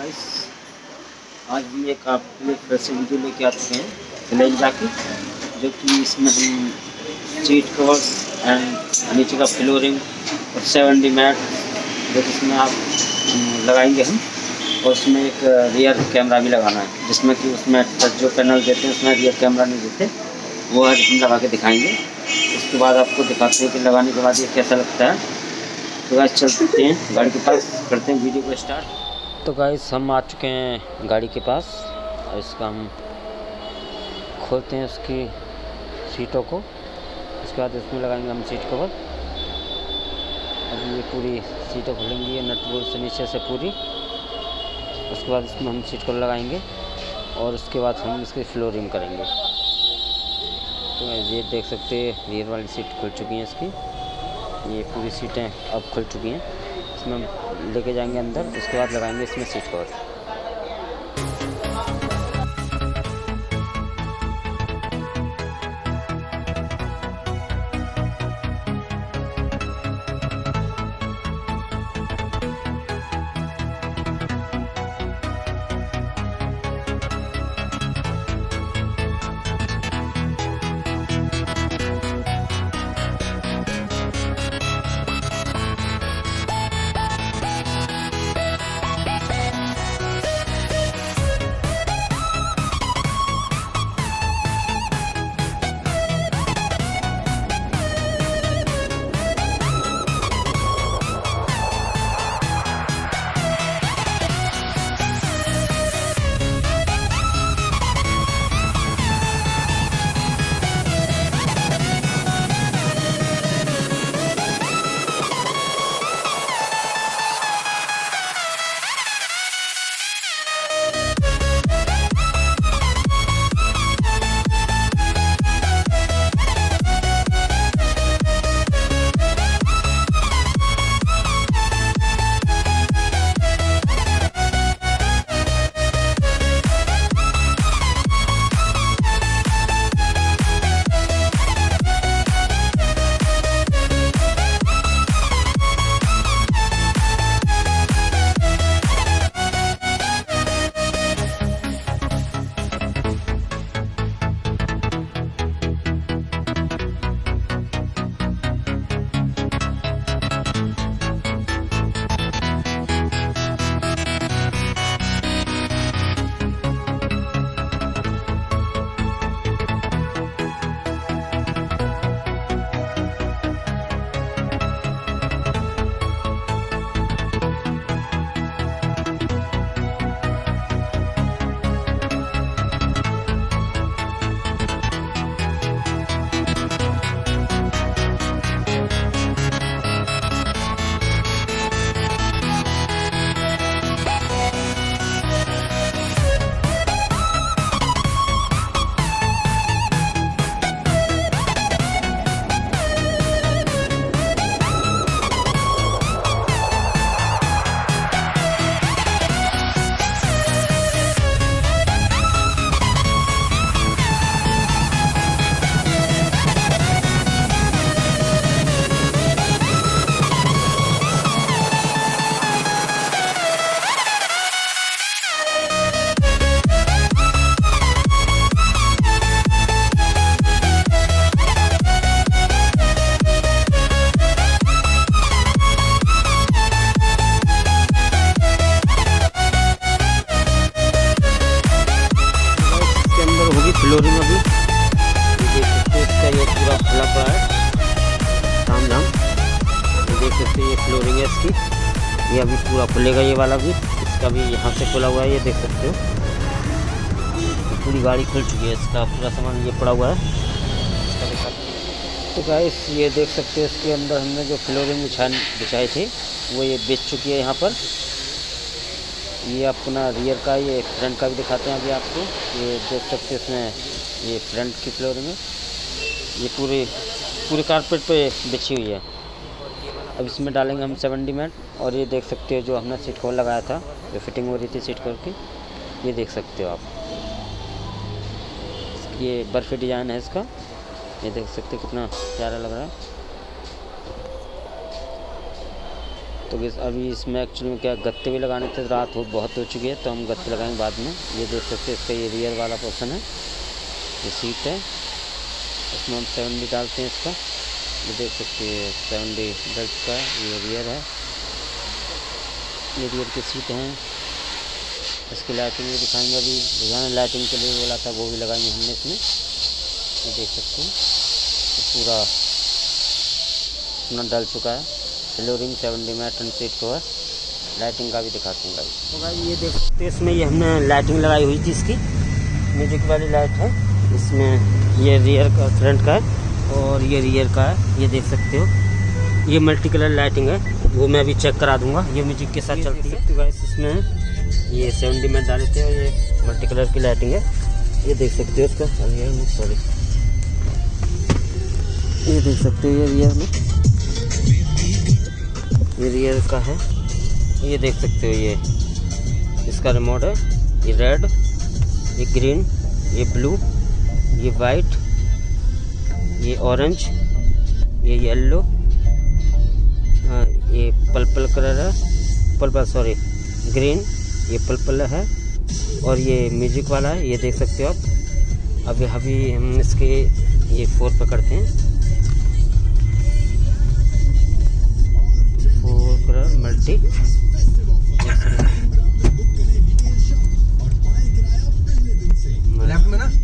Guys आज भी एक आपके लिए वीडियो लेके आ चुके हैं फिलेंजा की जो कि इसमें हम सीट कवर्स एंड नीचे का फ्लोरिंग और सेवन डी मैट जो इसमें आप लगाएँगे हम, और उसमें एक रियर कैमरा भी लगाना है, जिसमें कि उसमें टच जो पैनल देते हैं, उसमें रियर कैमरा नहीं देते, वो आज हम लगा के दिखाएँगे। उसके बाद आपको दिखाते हैं कि लगाने के बाद ये कैसा लगता है। तो गाइस चलते हैं, गाड़ी के पास, करते हैं वीडियो को स्टार्ट तो गाइस हम आ चुके हैं गाड़ी के पास और इसका हम खोलते हैं उसकी सीटों को। उसके बाद इसमें लगाएँगे हम सीट कवर अभी ये पूरी सीटें खुलेंगी, ये नट बोल्ट से नीचे से पूरी। उसके बाद इसमें हम सीट कवर लगाएँगे और उसके बाद हम इसकी फ्लोरिंग करेंगे। तो ये देख सकते हैं रियर वाली सीट खुल चुकी हैं इसकी। ये पूरी सीटें अब खुल चुकी हैं। इसमें लेके जाएँगे अंदर उसके बाद लगाएँगे इसमें सीट कवर है इसकी। ये अभी पूरा खुलेगा ये वाला भी। इसका भी यहाँ से खुला हुआ है, ये देख सकते हो। ये पूरी गाड़ी खुल चुकी है, इसका पूरा सामान ये पड़ा हुआ है। तो गाइस ये देख सकते हो इसके अंदर हमने जो फ्लोरिंग बिछा बिछाए थे, वो ये बेच चुकी है यहाँ पर। ये अपना रियर का, ये फ्रंट का भी दिखाते हैं अभी आपको। ये देख सकते हैं इसमें, ये फ्रंट की फ्लोरिंग ये पूरे पूरे कारपेट पे बिछी हुई है। अब इसमें डालेंगे हम सेवेंटी मैट, और ये देख सकते हो जो हमने सीट कवर लगाया था, जो फिटिंग हो रही थी सीट कवर की, ये देख सकते हो आप। ये बर्फ़ी डिज़ाइन है इसका, ये देख सकते हो कितना प्यारा लग रहा है। तो बस अभी इसमें एक्चुअली में क्या गत्ते भी लगाने थे, रात हो, बहुत हो चुकी है तो हम गत्ते लगाएँगे बाद में। ये देख सकते हैं, इसका ये रियर वाला पोर्सन है, ये सीट है। इसमें हम सेवन डी डालते हैं इसका। ये देख सकते हैं सेवन डी डल चुका ये रियर है। ये रियर की सीट हैं। इसकी लाइटिंग भी दिखाएँगे अभी। भैया ने लाइटिंग के लिए बोला था, वो भी लगाएँगे हमने इसमें। ये देख सकते हैं। तो पूरा अपना डल चुका है। Flooring seven D mat and seat cover lighting का भी दिखाते हैं गाइस तो भाई ये देख सकते हैं, इसमें ये हमने लाइटिंग लगाई हुई थी इसकी। म्यूज़िक वाली लाइट है। इसमें ये रियर का फ्रंट का है। और ये रियर का है ये देख सकते हो। ये मल्टी कलर लाइटिंग है वो मैं अभी चेक करा दूँगा। ये म्यूज़िक के साथ चलती है। तो गाइस इसमें। ये सेवन डी मैट डाले थे और ये मल्टी कलर की लाइटिंग है। ये देख सकते हो इसका। रियर में सॉरी ये देख सकते हो ये रियर में। ये रियर का है। ये देख सकते हो ये। इसका रिमोट है। ये रेड ये ग्रीन ये ब्लू ये वाइट ये ऑरेंज ये येलो हाँ ये पर्पल कलर है पर्पल सॉरी ग्रीन ये पर्पल है और ये म्यूज़िक वाला है ये देख सकते हो आप। अभी अभी हम इसके ये फोर पकड़ते हैं। फोर कलर मल्टी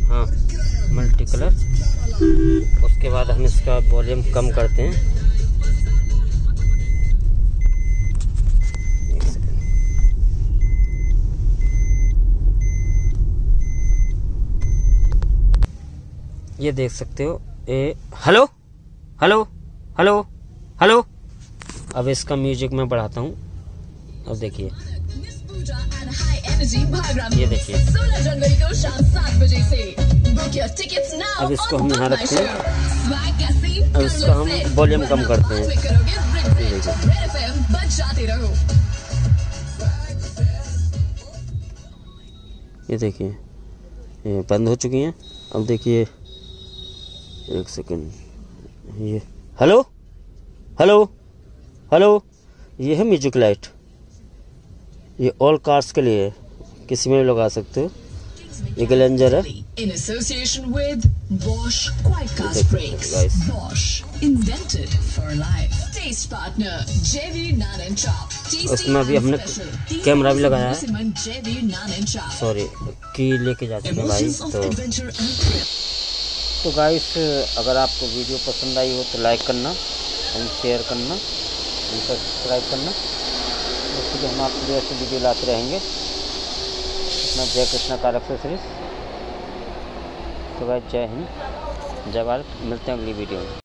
हाँ मल्टी कलर उसके बाद हम इसका वॉल्यूम कम करते हैं। ये देख सकते हो ए हेलो? हेलो? हेलो? हेलो? अब इसका म्यूज़िक मैं बढ़ाता हूँ। अब देखिए। ये देखिए। अब इसको हम यहाँ रखते हैं। इसका हम वॉल्यूम कम करते हैं। ये देखिए, ये बंद हो चुकी हैं। अब देखिए, एक सेकंड ये हेलो हेलो हेलो ये है म्यूज़िक लाइट ये ऑल कार्स के लिए किसी में भी लगा सकते हो। निकलेंजर है। In association with Bosch QuietCast brakes Bosch invented for life test partner JV naan and chop उसमें भी हमने कैमरा भी लगाया है। सॉरी की लेके जाते हैं भाई तो तो गाइस अगर आपको वीडियो पसंद आई हो तो लाइक करना एंड शेयर करना एंड सब्सक्राइब करना। जिससे हम आपके लिए ऐसे वीडियो लाते रहेंगे। अपना जय कृष्णा कार एक्सेसरीज तो भाई जय हिंद। जय भारत। मिलते हैं अगली वीडियो में।